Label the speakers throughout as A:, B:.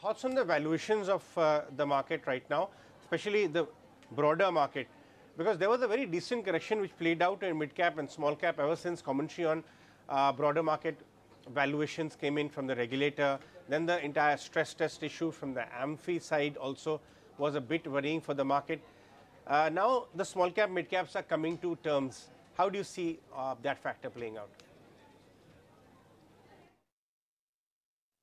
A: thoughts on the valuations of uh, the market right now, especially the broader market? Because there was a very decent correction which played out in mid cap and small cap ever since commentary on uh, broader market valuations came in from the regulator. Then the entire stress test issue from the AMFI side also was a bit worrying for the market. Uh, now the small cap, mid caps are coming to terms. How do you see uh, that factor playing out?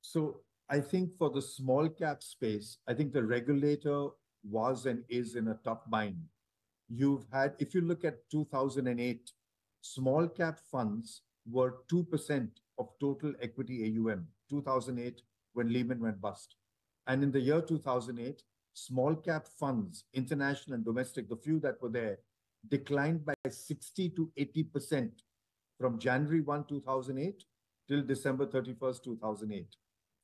B: So I think for the small cap space, I think the regulator was and is in a tough bind. You've had, if you look at 2008, small cap funds were 2% of total equity AUM, 2008, when Lehman went bust. And in the year 2008, small cap funds, international and domestic, the few that were there, declined by 60 to 80% from January 1, 2008 till December 31st, 2008.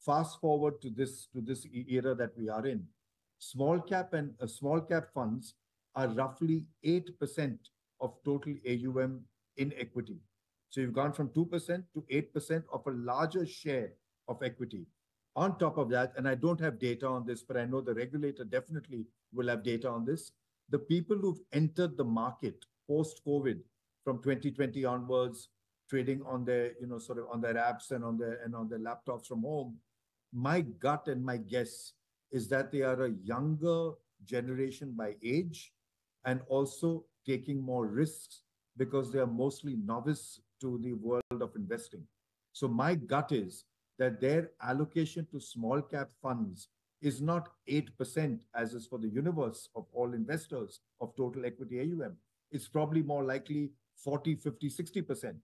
B: Fast forward to this to this era that we are in, small cap and uh, small cap funds are roughly 8% of total AUM in equity. So you've gone from 2% to 8% of a larger share of equity. On top of that, and I don't have data on this, but I know the regulator definitely will have data on this. The people who've entered the market post COVID from 2020 onwards, trading on their, you know, sort of on their apps and on their and on their laptops from home, my gut and my guess is that they are a younger generation by age and also taking more risks because they are mostly novice to the world of investing. So my gut is that their allocation to small cap funds is not 8% as is for the universe of all investors of total equity AUM. It's probably more likely 40, 50, 60%.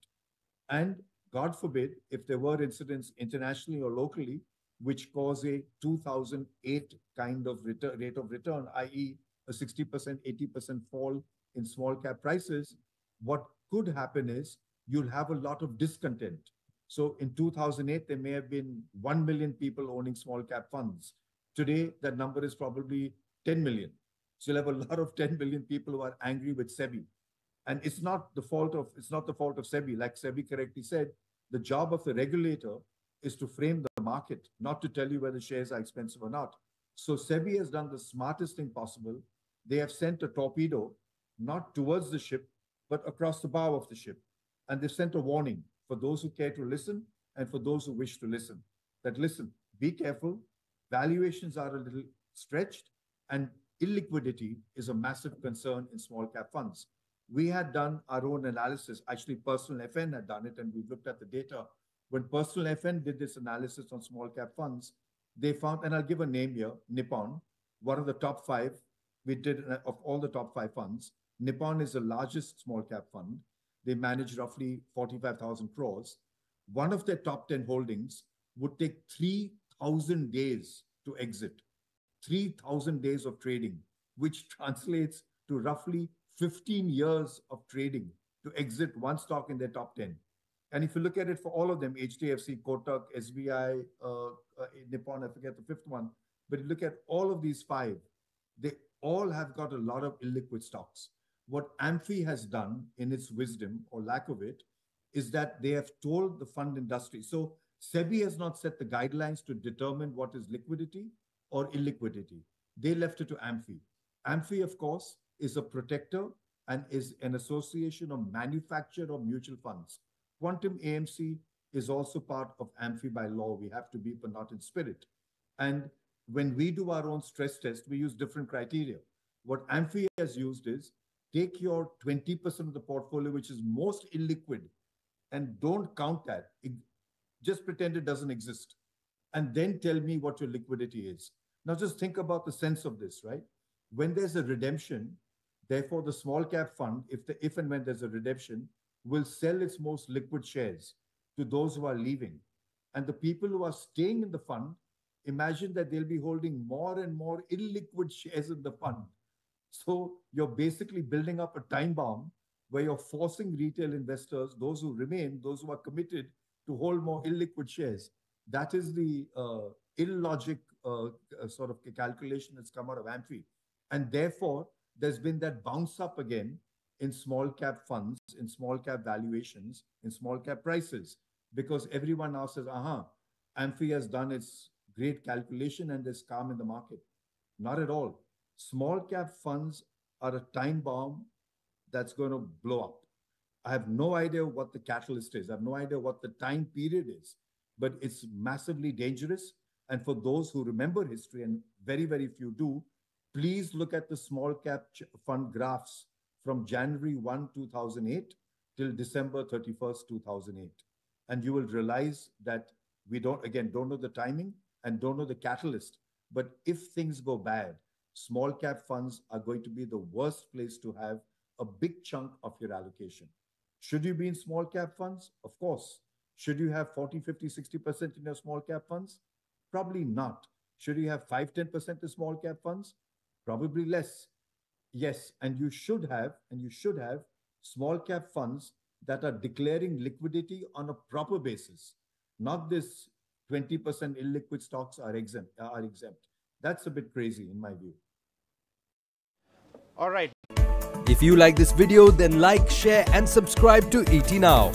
B: And God forbid, if there were incidents internationally or locally which cause a 2008 kind of rate of return, i.e., a 60%, 80% fall in small cap prices, what could happen is you'll have a lot of discontent. So in 2008, there may have been 1 million people owning small cap funds. Today, that number is probably 10 million. So you'll have a lot of 10 million people who are angry with SEBI. And it's not the fault of it's not the fault of SEBI. Like SEBI correctly said, the job of the regulator is to frame the market, not to tell you whether shares are expensive or not. So SEBI has done the smartest thing possible. They have sent a torpedo, not towards the ship, but across the bow of the ship. And they've sent a warning for those who care to listen and for those who wish to listen that listen, be careful. Valuations are a little stretched, and illiquidity is a massive concern in small cap funds. We had done our own analysis. Actually, Personal FN had done it, and we've looked at the data. When Personal FN did this analysis on small cap funds, they found, and I'll give a name here Nippon, one of the top five. We did uh, of all the top five funds. Nippon is the largest small cap fund. They manage roughly 45,000 crores. One of their top 10 holdings would take 3,000 days to exit, 3,000 days of trading, which translates to roughly 15 years of trading to exit one stock in their top 10. And if you look at it for all of them, HDFC, Kotak, SBI, uh, uh, Nippon, I forget the fifth one, but you look at all of these five, they all have got a lot of illiquid stocks. What AMFI has done in its wisdom or lack of it is that they have told the fund industry. So SEBI has not set the guidelines to determine what is liquidity or illiquidity. They left it to AMFI. AMFI, of course, is a protector and is an association of manufactured or mutual funds. Quantum AMC is also part of AMFI by law. We have to be, but not in spirit. And when we do our own stress test, we use different criteria. What AMFI has used is take your 20% of the portfolio, which is most illiquid, and don't count that. just pretend it doesn't exist. And then tell me what your liquidity is. Now, just think about the sense of this, right? When there's a redemption, therefore, the small cap fund, if, the, if and when there's a redemption, will sell its most liquid shares to those who are leaving. And the people who are staying in the fund, imagine that they'll be holding more and more illiquid shares in the fund so you're basically building up a time bomb where you're forcing retail investors, those who remain, those who are committed, to hold more illiquid shares. That is the uh, illogic uh, uh sort of calculation that's come out of AMFI. And therefore, there's been that bounce up again in small cap funds, in small cap valuations, in small cap prices, because everyone now says, aha, AMFI has done its great calculation and there's calm in the market. Not at all. Small cap funds are a time bomb that's going to blow up. I have no idea what the catalyst is. I have no idea what the time period is, but it's massively dangerous. And for those who remember history, and very, very few do, please look at the small cap fund graphs from January 1, 2008 till December 31st, 2008. And you will realize that we don't, again, don't know the timing and don't know the catalyst. But if things go bad, small cap funds are going to be the worst place to have a big chunk of your allocation. Should you be in small cap funds? Of course. Should you have 40, 50, 60% in your small cap funds? Probably not. Should you have 5, 10% in small cap funds? Probably less. Yes, and you should have, and you should have small cap funds that are declaring liquidity on a proper basis, not this 20% illiquid stocks are exempt, are exempt. That's a bit crazy in my view.
A: All right.
C: If you like this video, then like, share and subscribe to ET Now.